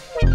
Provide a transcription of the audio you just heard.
Bye.